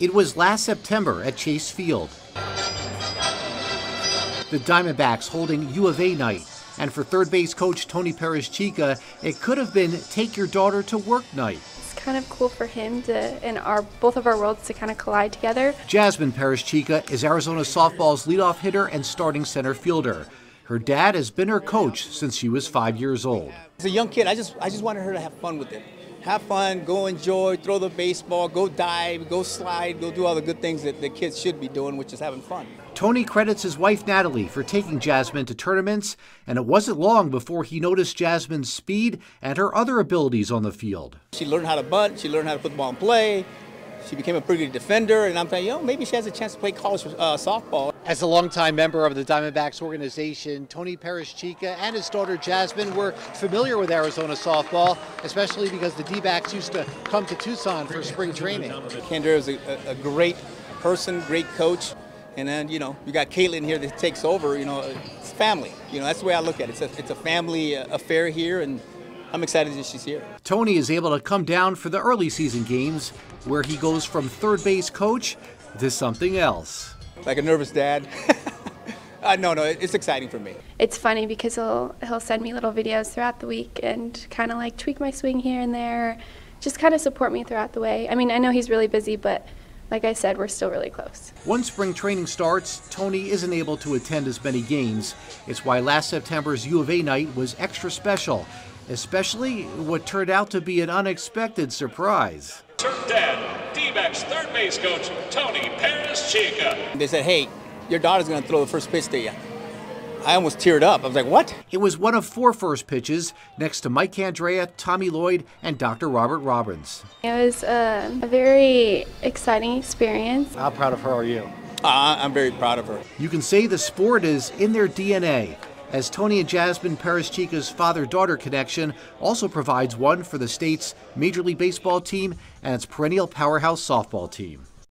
It was last September at Chase Field. The Diamondbacks holding U of A night. And for third base coach Tony Perezchica, it could have been take your daughter to work night. It's kind of cool for him to and our both of our worlds to kind of collide together. Jasmine Perezchica is Arizona softball's leadoff hitter and starting center fielder. Her dad has been her coach since she was five years old. As a young kid, I just I just wanted her to have fun with it. Have fun, go enjoy, throw the baseball, go dive, go slide, go do all the good things that the kids should be doing, which is having fun. Tony credits his wife Natalie for taking Jasmine to tournaments, and it wasn't long before he noticed Jasmine's speed and her other abilities on the field. She learned how to bunt, she learned how to put the ball in play, she became a pretty good defender, and I'm thinking, you know, maybe she has a chance to play college uh, softball. As a longtime member of the Diamondbacks organization, Tony Perezchica and his daughter Jasmine were familiar with Arizona softball, especially because the D-backs used to come to Tucson for spring training. Candrea is a, a great person, great coach. And then, you know, you got Caitlin here that takes over, you know, it's family. You know, that's the way I look at it. It's a, it's a family uh, affair here, and I'm excited that she's here. Tony is able to come down for the early season games, where he goes from third base coach to something else. Like a nervous dad. uh, no, no, it's exciting for me. It's funny because he'll he'll send me little videos throughout the week and kind of like tweak my swing here and there, just kind of support me throughout the way. I mean, I know he's really busy, but like I said, we're still really close. Once spring training starts, Tony isn't able to attend as many games. It's why last September's U of A night was extra special, especially what turned out to be an unexpected surprise. Turn dad, D-backs third base coach Tony Perezchica. They said, hey, your daughter's going to throw the first pitch to you. I almost teared up. I was like, what? It was one of four first pitches next to Mike Candrea, Tommy Lloyd, and Dr. Robert Robbins. It was a, a very exciting experience. How proud of her are you? Uh, I'm very proud of her. You can say the sport is in their DNA, as Tony and Jasmine Perezchica's father-daughter connection also provides one for the state's Major League Baseball team and its perennial powerhouse softball team.